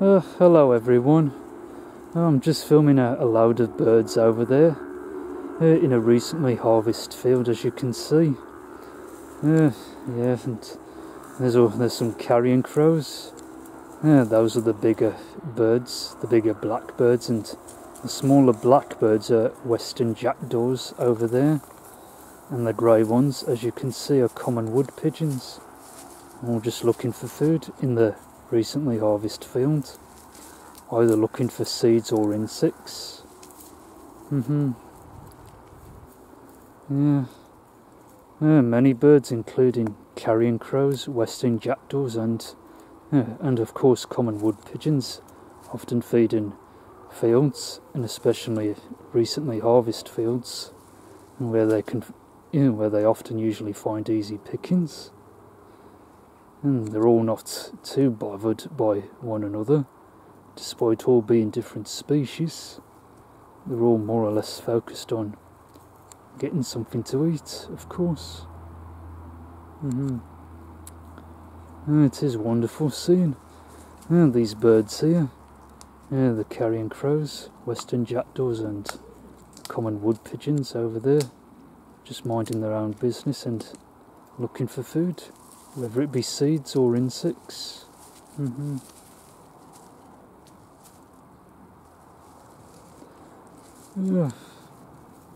Uh, hello everyone. I'm just filming a, a, load of birds over there uh, in a recently harvested field as you can see. Uh, yeah, and there's, there's some carrion crows. Yeah, those are the bigger birds, the bigger blackbirds, and the smaller blackbirds are western jackdaws over there. And the grey ones, as you can see, are common wood pigeons. All just looking for food in the recently harvested fields, either looking for seeds or insects. Mm-hmm. Yeah. yeah. Many birds, including carrion crows, western jackdaws, and yeah, and of course common wood pigeons, often feed in fields, and especially recently harvested fields, where they can, you know, where they often usually find easy pickings. Hmm, they're all not too bothered by one another, despite all being different species. They're all more or less focused on getting something to eat, of course. Mm-hmm. Oh, it is wonderful seeing oh, these birds here. Yeah, the carrion crows, western jackdaws, and common wood pigeons over there, just minding their own business and looking for food whether it be seeds or insects. Mm -hmm. Yeah.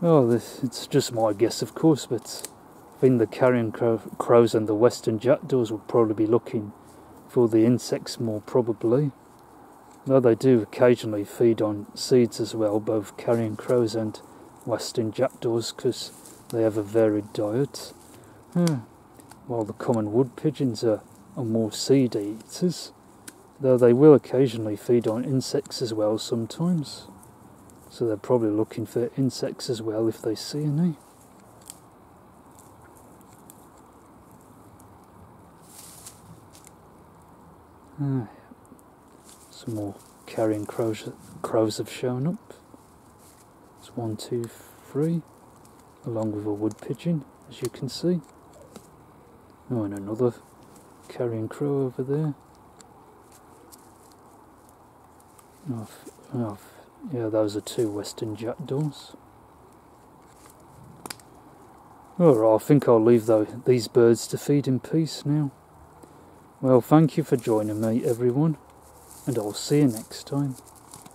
Oh, this, it's just my guess, of course, but I think the carrion crow, crows and the western jackdaws will probably be looking for the insects more probably. Though they do occasionally feed on seeds as well, both carrion crows and western jackdaws, because they have a varied diet. Yeah while the common wood pigeons are, are more seed eaters, though they will occasionally feed on insects as well sometimes. So they're probably looking for insects as well if they see any. Ah, some more carrion crows, crows have shown up. It's one, two, three, along with a wood pigeon, as you can see. Oh, and another carrion crow over there. Yeah, those are two western jackdaws. Alright, I think I'll leave though, these birds to feed in peace now. Well, thank you for joining me, everyone, and I'll see you next time.